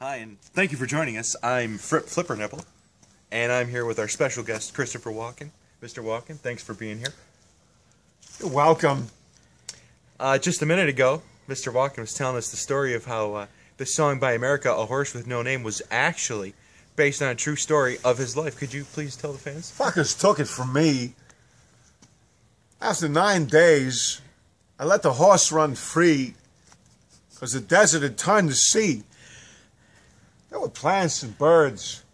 Hi, and thank you for joining us. I'm Fripp Flippernipple, and I'm here with our special guest, Christopher Walken. Mr. Walken, thanks for being here. You're welcome. Uh, just a minute ago, Mr. Walken was telling us the story of how uh, the song by America, A Horse with No Name, was actually based on a true story of his life. Could you please tell the fans? Fuckers took it from me. After nine days, I let the horse run free because the desert had turned to sea. There were plants and birds.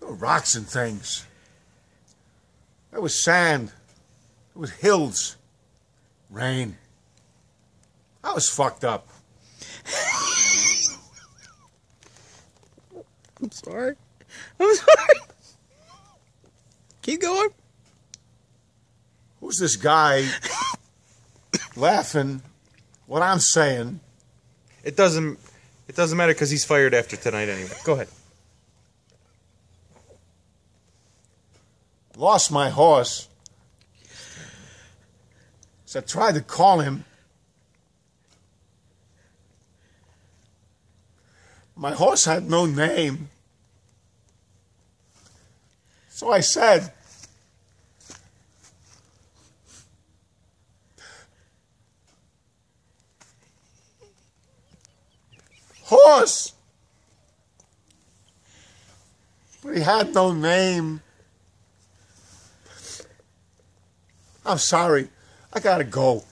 There were rocks and things. There was sand. There was hills. Rain. I was fucked up. I'm sorry. I'm sorry. Keep going. Who's this guy laughing what I'm saying? It doesn't. It doesn't matter because he's fired after tonight anyway. Go ahead. Lost my horse. So I tried to call him. My horse had no name. So I said, Horse! But he had no name. I'm sorry. I gotta go.